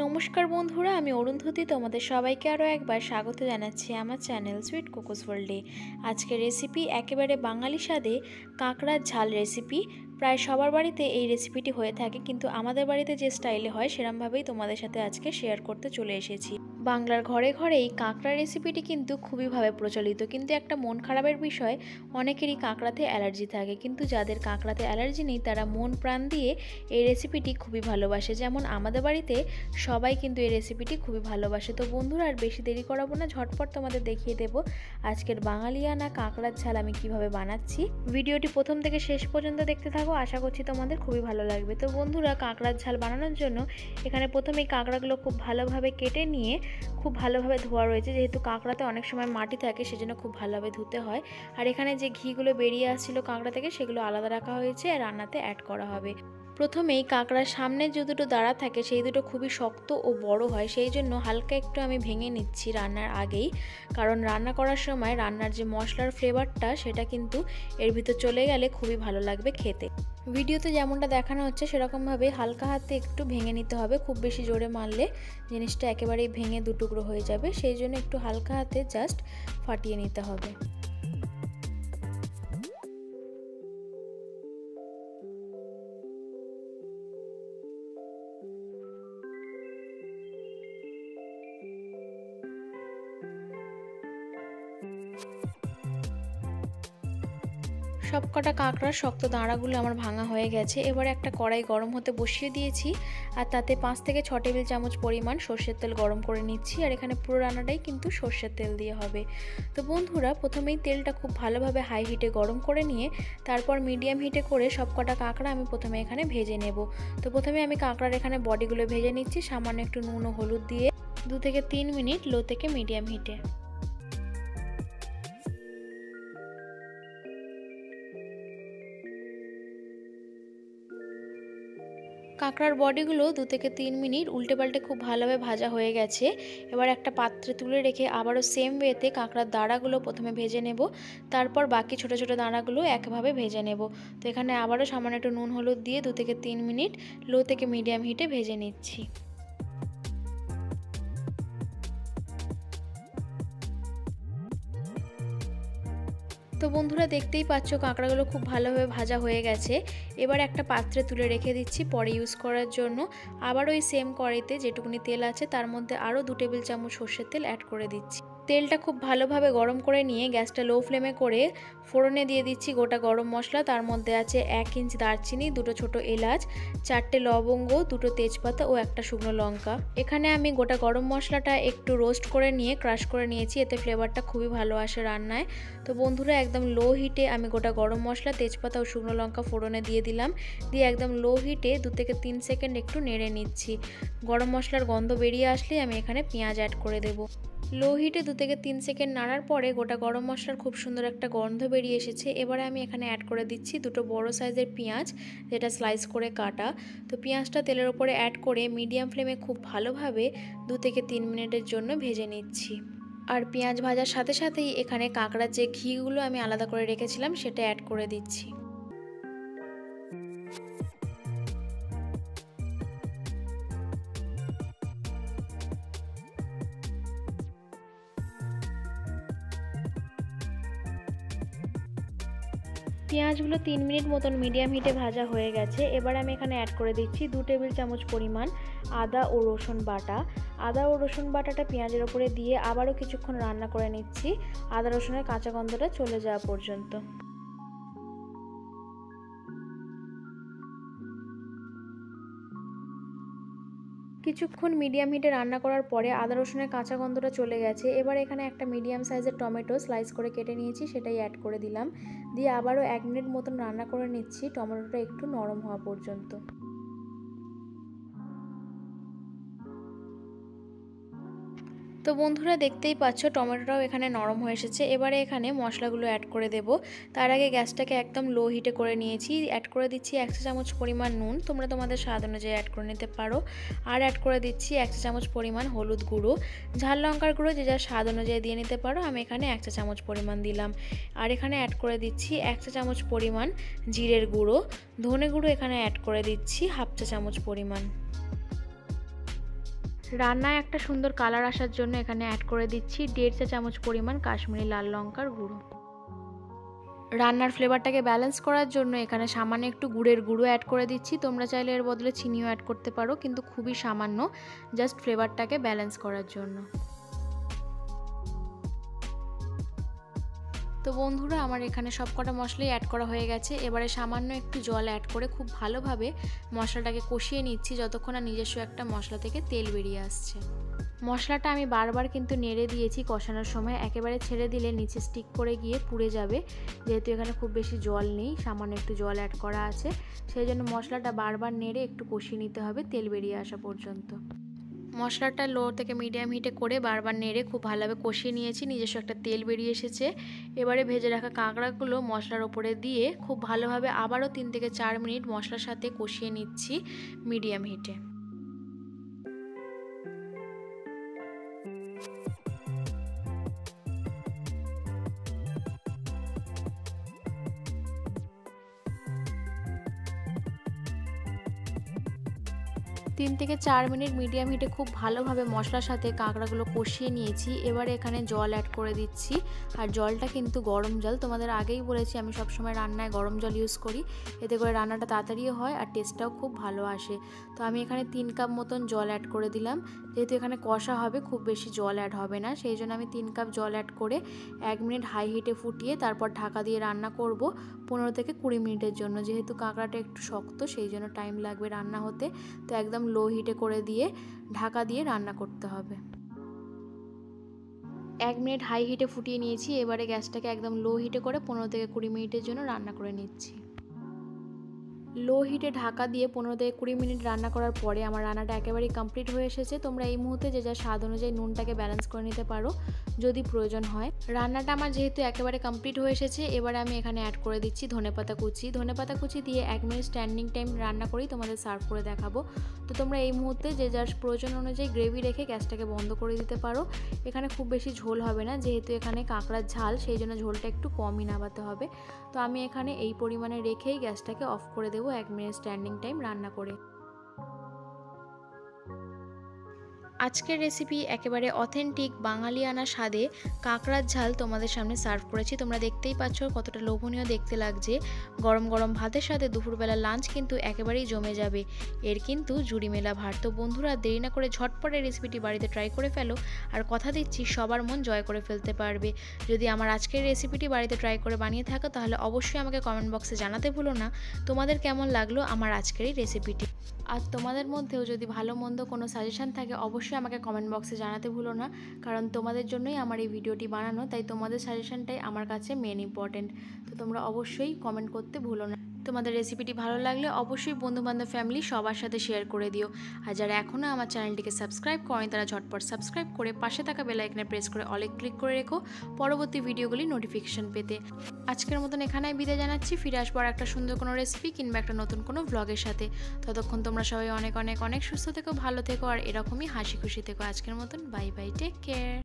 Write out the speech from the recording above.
নমস্কার বন্ধুরা, আমি অরুন্ধতি তোমাদের সবাইকে আরও একবার স্বাগত জানাচ্ছি আমার চ্যানেল সুইট কোকোস ওয়ার্ল্ডে আজকের রেসিপি একেবারে বাঙালি স্বাদে কাঁকড়ার ঝাল রেসিপি প্রায় সবার বাড়িতে এই রেসিপিটি হয়ে থাকে, কিন্তু আমাদের বাড়িতে যে স্টাইলে হয় সেরমভাবেই তোমাদের সাথে আজকে শেয়ার করতে চলে এসেছি। বাংলার ঘরে ঘরে এই কাঁকড়া রেসিপিটি কিন্তু খুবইভাবে প্রচলিত, কিন্তু একটা মন খারাপের বিষয়, অনেকেরই কাঁকড়াতে অ্যালার্জি থাকে, কিন্তু যাদের কাঁকড়াতে অ্যালার্জি নেই, তারা মন প্রাণ দিয়ে এই রেসিপিটি খুবই ভালোবাসে। যেমন আমাদের বাড়িতে সবাই কিন্তু এই রেসিপিটি খুবই ভালোবাসে। তো বন্ধুরা, আর বেশি দেরি করাবো না, ঝটপট তোমাদের দেখিয়ে দেব আজকের বাঙালিয়ানা কাঁকড়ার ঝাল আমি কীভাবে বানাচ্ছি। ভিডিওটি প্রথম থেকে শেষ পর্যন্ত দেখতে থাকো আশা করছি তোমাদের খুবই ভালো লাগবে। তো বন্ধুরা, কাঁকড়ার ঝাল বানানোর জন্য এখানে প্রথমে কাঁকড়াগুলো খুব ভালোভাবে কেটে নিয়ে খুব ভালোভাবে ধোয়া রয়েছে। যেহেতু কাঁকড়াতে অনেক সময় মাটি থাকে, সেজন্য খুব ভালোভাবে ধুতে হয়। আর এখানে যে ঘিগুলো বেরিয়ে আসছিল কাঁকড়া থেকে, সেগুলো আলাদা রাখা হয়েছে আর রান্নাতে অ্যাড করা হবে। প্রথমেই কাঁকড়ার সামনে যে দুটো দাঁড়া থাকে, সেই দুটো খুবই শক্ত ও বড় হয়। সেই জন্য হালকা একটু আমি ভেঙে নিচ্ছি রান্নার আগেই। কারণ রান্না করার সময় রান্নার যে মশলার ফ্লেভারটা, সেটা কিন্তু এর ভিতর চলে গেলে খুবই ভালো লাগবে খেতে। ভিডিওতে যেমনটা দেখানো হচ্ছে, সেরকমভাবে হালকা হাতে একটু ভেঙে নিতে হবে। খুব বেশি জোরে মারলে জিনিসটা একেবারেই ভেঙে দুটুকরো হয়ে যাবে। সেই জন্য একটু হালকা হাতে জাস্ট ফাটিয়ে নিতে হবে। সব কটা কাঁকড়ার শক্ত দাঁড়াগুলো আমার ভাঙা হয়ে গেছে। এবার একটা কড়াই গরম হতে বসিয়ে দিয়েছি আর তাতে পাঁচ থেকে ছ টেবিল চামচ পরিমাণ সর্ষের তেল গরম করে নিচ্ছি আর এখানে পুরো রান্নাটাই কিন্তু সর্ষের তেল দিয়ে হবে। তো বন্ধুরা, প্রথমেই তেলটা খুব ভালোভাবে হাই হিটে গরম করে নিয়ে তারপর মিডিয়াম হিটে করে সব কটা কাঁকড়া আমি প্রথমে এখানে ভেজে নেব। তো প্রথমে আমি কাঁকড়ার এখানে বডিগুলো ভেজে নিচ্ছি, সামান্য একটু নুন ও হলুদ দিয়ে দু থেকে তিন মিনিট লো থেকে মিডিয়াম হিটে কাঁকড়ার বডিগুলো দু থেকে তিন মিনিট উল্টে পাল্টে খুব ভালোভাবে ভাজা হয়ে গেছে। এবার একটা পাত্রে তুলে রেখে আবারও সেম ওয়েতে কাঁকড়ার দাঁড়াগুলো প্রথমে ভেজে নেব। তারপর বাকি ছোট ছোট দাঁড়াগুলো একভাবে ভেজে নেব। তো এখানে আবারও সামান্য একটু নুন হলুদ দিয়ে দু থেকে তিন মিনিট লো থেকে মিডিয়াম হিটে ভেজে নিচ্ছি। তো বন্ধুরা দেখতেই পাচ্ছ কাঁকড়াগুলো খুব ভালোভাবে ভাজা হয়ে গেছে। এবার একটা পাত্রে তুলে রেখে দিচ্ছি পরে ইউজ করার জন্য। আবার ওই সেম কড়াইতে যেটুকুনি তেল আছে তার মধ্যে আরও দু টেবিল চামচ সর্ষের তেল অ্যাড করে দিচ্ছি। তেলটা খুব ভালোভাবে গরম করে নিয়ে গ্যাসটা লো ফ্লেমে করে ফোড়নে দিয়ে দিচ্ছি গোটা গরম মশলা। তার মধ্যে আছে এক ইঞ্চ দারচিনি, দুটো ছোট এলাচ, চারটে লবঙ্গ, দুটো তেজপাতা ও একটা শুকনো লঙ্কা। এখানে আমি গোটা গরম মশলাটা একটু রোস্ট করে নিয়ে ক্রাশ করে নিয়েছি, এতে ফ্লেভারটা খুবই ভালো আসে রান্নায়। তো বন্ধুরা, একদম লো হিটে আমি গোটা গরম মশলা, তেজপাতা ও শুকনো লঙ্কা ফোড়নে দিয়ে দিলাম। দিয়ে একদম লো হিটে দু থেকে তিন সেকেন্ড একটু নেড়ে নিচ্ছি। গরম মশলার গন্ধ বেরিয়ে আসলে আমি এখানে পেঁয়াজ অ্যাড করে দেবো। লো হিটে দু থেকে তিন সেকেন্ড নাড়ার পরে গোটা গরম মশলার খুব সুন্দর একটা গন্ধ বেরিয়ে এসেছে। এবারে আমি এখানে অ্যাড করে দিচ্ছি দুটো বড় সাইজের পেঁয়াজ, যেটা স্লাইস করে কাটা। তো পেঁয়াজটা তেলের ওপরে অ্যাড করে মিডিয়াম ফ্লেমে খুব ভালোভাবে দু থেকে তিন মিনিটের জন্য ভেজে নিচ্ছি। আর পেঁয়াজ ভাজার সাথে সাথেই এখানে কাঁকড়ার যে ঘিগুলো আমি আলাদা করে রেখেছিলাম, সেটা অ্যাড করে দিচ্ছি। পেঁয়াজগুলো তিন মিনিট মতন মিডিয়াম হিটে ভাজা হয়ে গেছে। এবার আমি এখানে অ্যাড করে দিচ্ছি দু টেবিল চামচ পরিমাণ আদা ও রসুন বাটা। আদা ও রসুন বাটাটা পেঁয়াজের ওপরে দিয়ে আবারও কিছুক্ষণ রান্না করে নিচ্ছি। আদা রসুনের কাঁচা গন্ধটা চলে যাওয়া পর্যন্ত। কিছুক্ষণ মিডিয়াম হিটে রান্না করার পরে আদা রসুনের কাঁচা গন্ধটা চলে গেছে। এবার এখানে একটা মিডিয়াম সাইজের টমেটো স্লাইস করে কেটে নিয়েছি, সেটাই অ্যাড করে দিলাম। দিয়ে আবারও এক মিনিট মতন রান্না করে নিচ্ছি, টমেটোটা একটু নরম হওয়া পর্যন্ত। তো বন্ধুরা দেখতেই পাচ্ছ, টমেটোটাও এখানে নরম হয়ে এসেছে। এবারে এখানে মশলাগুলো অ্যাড করে দেব। তার আগে গ্যাসটাকে একদম লো হিটে করে নিয়েছি। অ্যাড করে দিচ্ছি একশো চামচ পরিমাণ নুন। তোমরা তোমাদের স্বাদ অনুযায়ী অ্যাড করে নিতে পারো। আর অ্যাড করে দিচ্ছি এক চা চামচ পরিমাণ হলুদ গুঁড়ো। ঝাল লঙ্কার গুঁড়ো যে যার স্বাদ অনুযায়ী দিয়ে নিতে পারো, আমি এখানে এক চা চামচ পরিমাণ দিলাম। আর এখানে অ্যাড করে দিচ্ছি এক চা চামচ পরিমাণ জিরের গুঁড়ো। ধনে গুঁড়ো এখানে অ্যাড করে দিচ্ছি, হাফ চা চামচ পরিমাণ। রান্নায় একটা সুন্দর কালার আসার জন্য এখানে অ্যাড করে দিচ্ছি দেড় চা চামচ পরিমাণ কাশ্মীরি লাল লঙ্কার গুঁড়ো। রান্নার ফ্লেভারটাকে ব্যালেন্স করার জন্য এখানে সামান্য একটু গুড়ের গুঁড়ো অ্যাড করে দিচ্ছি। তোমরা চাইলে এর বদলে চিনিও অ্যাড করতে পারো, কিন্তু খুবই সামান্য জাস্ট ফ্লেভারটাকে ব্যালেন্স করার জন্য। তো বন্ধুরা, আমার এখানে সব কটা মশলাই অ্যাড করা হয়ে গেছে। এবারে সামান্য একটু জল অ্যাড করে খুব ভালোভাবে মশলাটাকে কষিয়ে নিচ্ছি যতক্ষণ না নিজস্ব একটা মশলা থেকে তেল বেরিয়ে আসছে। মশলাটা আমি বারবার কিন্তু নেড়ে দিয়েছি কষানোর সময়। একেবারে ছেড়ে দিলে নিচে স্টিক করে গিয়ে পুড়ে যাবে। যেহেতু এখানে খুব বেশি জল নেই, সামান্য একটু জল অ্যাড করা আছে। সেই জন্য মশলাটা বারবার নেড়ে একটু কষিয়ে নিতে হবে তেল বেরিয়ে আসা পর্যন্ত। মশলাটা লো থেকে মিডিয়াম হিটে করে বারবার নেড়ে খুব ভালোভাবে কষিয়ে নিয়েছি। নিজস্ব একটা তেল বেরিয়ে এসেছে। এবারে ভেজে রাখা কাঁকড়াগুলো মশলার ওপরে দিয়ে খুব ভালোভাবে আবারও তিন থেকে চার মিনিট মশলার সাথে কষিয়ে নিচ্ছি মিডিয়াম হিটে তিন থেকে চার মিনিট মিডিয়াম হিটে খুব ভালোভাবে মশলার সাথে কাঁকড়াগুলো কষিয়ে নিয়েছি। এবারে এখানে জল অ্যাড করে দিচ্ছি। আর জলটা কিন্তু গরম জল। তোমাদের আগেই বলেছি, আমি সবসময় রান্নায় গরম জল ইউজ করি। এতে করে রান্নাটা তাড়াতাড়িও হয় আর টেস্টটাও খুব ভালো আসে। তো আমি এখানে তিন কাপ মতন জল অ্যাড করে দিলাম। যেহেতু এখানে কষা হবে, খুব বেশি জল অ্যাড হবে না। সেই জন্য আমি তিন কাপ জল অ্যাড করে এক মিনিট হাই হিটে ফুটিয়ে তারপর ঢাকা দিয়ে রান্না করব পনেরো থেকে কুড়ি মিনিটের জন্য। যেহেতু কাঁকড়াটা একটু শক্ত, সেই জন্য টাইম লাগবে রান্না হতে। তো একদম লো হিটে করে দিয়ে ঢাকা দিয়ে রান্না করতে হবে। এক মিনিট হাই হিটে ফুটিয়ে নিয়েছি, এবারে গ্যাসটাকে একদম লো হিটে করে পনেরো থেকে কুড়ি মিনিটের জন্য রান্না করে নিচ্ছি। লো হিটে ঢাকা দিয়ে পনেরো থেকে কুড়ি মিনিট রান্না করার পরে আমার রান্নাটা একেবারেই কমপ্লিট হয়ে এসেছে। তোমরা এই মুহূর্তে যে যা স্বাদ অনুযায়ী নুনটাকে ব্যালেন্স করে নিতে পারো, যদি প্রয়োজন হয়। রান্নাটা আমার যেহেতু একেবারে কমপ্লিট হয়ে এসেছে, এবারে আমি এখানে অ্যাড করে দিচ্ছি ধনেপাতা কুচি। ধনেপাতা কুচি দিয়ে এক মিনিট স্ট্যান্ডিং টাইম রান্না করেই তোমাদের সার্ভ করে দেখাবো। তো তোমরা এই মুহূর্তে যে যার প্রয়োজন অনুযায়ী গ্রেভি রেখে গ্যাসটাকে বন্ধ করে দিতে পারো। এখানে খুব বেশি ঝোল হবে না, যেহেতু এখানে কাঁকড়ার ঝাল, সেই জন্য ঝোলটা একটু কমই নামাতে হবে। তো আমি এখানে এই পরিমাণে রেখেই গ্যাসটাকে অফ করে দেবো। এক মিনিট স্ট্যান্ডিং টাইম রান্না করে। আজকের রেসিপি একেবারে অথেন্টিক বাঙালিয়ানা স্বাদে কাঁকড়ার ঝাল তোমাদের সামনে সার্ভ করেছি। তোমরা দেখতেই পাচ্ছ কতটা লোভনীয় দেখতে লাগছে। গরম গরম ভাতের সাথে দুপুরবেলা লাঞ্চ কিন্তু একেবারেই জমে যাবে। এর কিন্তু জুড়ি মেলা ভার। তো বন্ধুরা, দেরি না করে ঝটপটে রেসিপিটি বাড়িতে ট্রাই করে ফেলো। আর কথা দিচ্ছি, সবার মন জয় করে ফেলতে পারবে। যদি আমার আজকের রেসিপিটি বাড়িতে ট্রাই করে বানিয়ে থাকো, তাহলে অবশ্যই আমাকে কমেন্ট বক্সে জানাতে ভুলো না। তোমাদের কেমন লাগল আমার আজকের এই রেসিপিটি আর তোমাদের মধ্যেও যদি ভালো মন্দ কোনো সাজেশান থাকে, অবশ্যই আমাকে কমেন্ট বক্সে জানাতে ভুলো না, কারণ তোমাদের জন্যই আমার এই ভিডিওটি বানানো, তাই তোমাদের সাজেশানটাই আমার কাছে মেন ইম্পর্টেন্ট তো তোমরা অবশ্যই কমেন্ট করতে ভুলো না। তোমাদের রেসিপিটি ভালো লাগলে অবশ্যই বন্ধুবান্ধব ফ্যামিলি সবার সাথে শেয়ার করে দিও। আর যারা এখনও আমার চ্যানেলটিকে সাবস্ক্রাইব করেন, তারা ঝটপট সাবস্ক্রাইব করে পাশে থাকা বেলাইকনে প্রেস করে অলে ক্লিক করে রেখো পরবর্তী ভিডিওগুলি নোটিফিকেশন পেতে। আজকের মতন এখানেই বিদায় জানাচ্ছি। ফিরে আসব আর একটা সুন্দর কোনো রেসিপি কিংবা একটা নতুন কোনো ব্লগের সাথে। ততক্ষণ তোমরা সবাই অনেক অনেক অনেক সুস্থ থেকো, ভালো থেকো আর এরকমই হাসি খুশি থেকো। আজকের মতন বাই বাই টেক কেয়ার